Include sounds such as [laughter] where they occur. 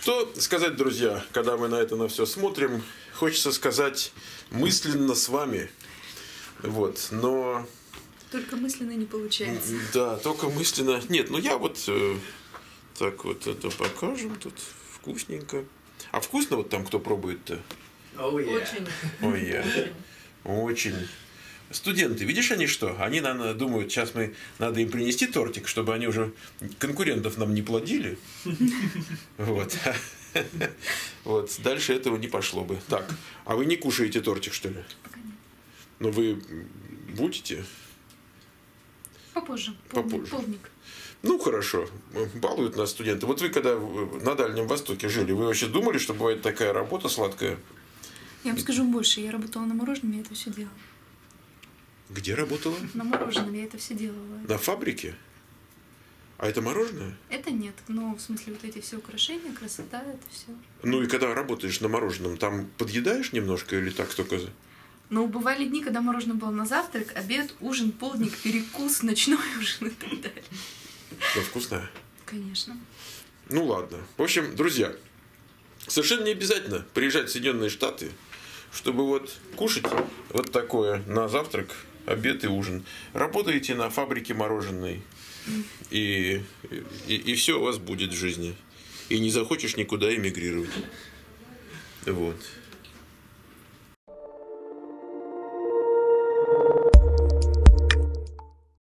Что сказать, друзья, когда мы на это на все смотрим? Хочется сказать мысленно с вами. Вот, но... Только мысленно не получается. Да, только мысленно. Нет, ну я вот э, так вот это покажем тут вкусненько. А вкусно вот там кто пробует-то? Oh, yeah. Очень. Ой, я. Очень. Студенты, видишь они что? Они, наверное, думают, сейчас мы надо им принести тортик, чтобы они уже конкурентов нам не плодили. Вот. Вот. Дальше этого не пошло бы. Так, а вы не кушаете тортик, что ли? Но вы будете? Попозже. Попозже. Полник. Ну, хорошо. Балуют нас студенты. Вот вы когда на Дальнем Востоке жили, вы вообще думали, что бывает такая работа сладкая? Я вам скажу больше. Я работала на мороженом, я это все делала. Где работала? На мороженом я это все делала. На фабрике? А это мороженое? Это нет. Но в смысле вот эти все украшения, красота, это все. Ну и когда работаешь на мороженом, там подъедаешь немножко или так только... Но бывали дни, когда мороженое было на завтрак, обед, ужин, полдник, перекус, ночной [laughs] ужин и так далее. Ну, вкусное. Конечно. Ну ладно. В общем, друзья, совершенно не обязательно приезжать в Соединенные Штаты, чтобы вот кушать вот такое на завтрак, обед и ужин. Работаете на фабрике мороженой, и, и, и все у вас будет в жизни. И не захочешь никуда эмигрировать. Вот.